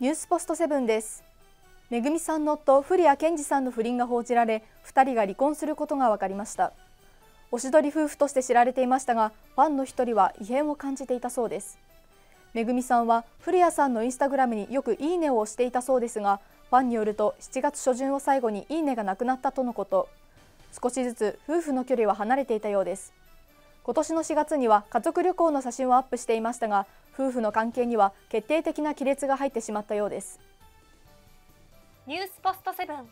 ニュースポストセブンです。めぐみさんの夫古谷健二さんの不倫が報じられ2人が離婚することが分かりました。おしどり夫婦として知られていましたがファンの一人は異変を感じていたそうです。めぐみさんは古谷さんのインスタグラムによくいいねを押していたそうですがファンによると7月初旬を最後にいいねがなくなったとのこと。少しずつ夫婦の距離は離れていたようです。今年の4月には家族旅行の写真をアップしていましたが夫婦の関係には決定的な亀裂が入ってしまったようです。ニュースポストセブン。